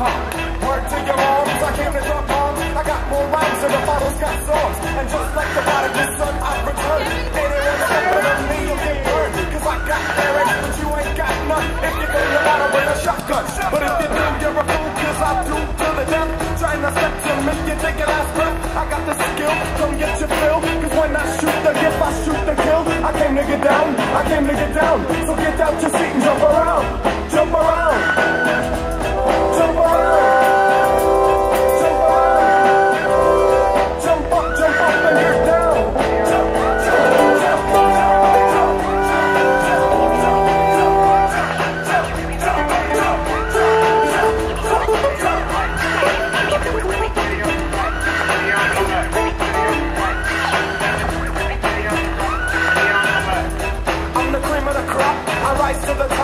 Word to your moms, I came to drop bombs. I got more rhymes than the bottles got songs. And just like the prodigal son, I return. Anyone stepping on me, you'll get burned. Cause I got lyrics, but you ain't got none. If you go to battle with a shotgun. But if you do, you're a fool, cause I do to the death. Trying to step to make you take your last breath. I got the skill, come get your fill. Cause when I shoot the gift, I shoot the kill. I came to get down, I came to get down. Rise to the.